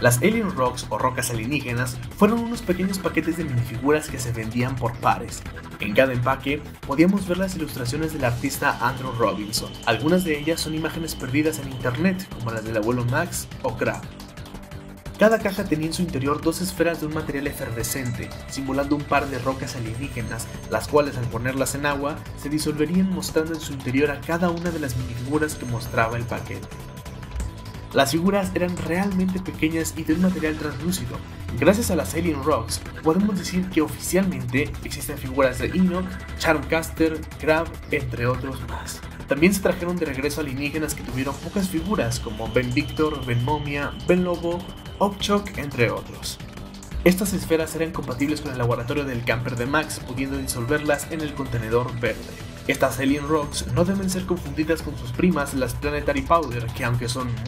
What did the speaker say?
Las Alien Rocks o rocas alienígenas fueron unos pequeños paquetes de minifiguras que se vendían por pares. En cada empaque podíamos ver las ilustraciones del artista Andrew Robinson. Algunas de ellas son imágenes perdidas en internet, como las del abuelo Max o Crab. Cada caja tenía en su interior dos esferas de un material efervescente, simulando un par de rocas alienígenas, las cuales al ponerlas en agua se disolverían mostrando en su interior a cada una de las minifiguras que mostraba el paquete. Las figuras eran realmente pequeñas y de un material translúcido. Gracias a las Alien Rocks, podemos decir que oficialmente existen figuras de Enoch, Charmcaster, Crab, entre otros más. También se trajeron de regreso alienígenas que tuvieron pocas figuras como Ben Victor, Ben Momia, Ben Lobo, Opchok, entre otros. Estas esferas eran compatibles con el laboratorio del camper de Max, pudiendo disolverlas en el contenedor verde. Estas Alien Rocks no deben ser confundidas con sus primas las Planetary Powder, que aunque son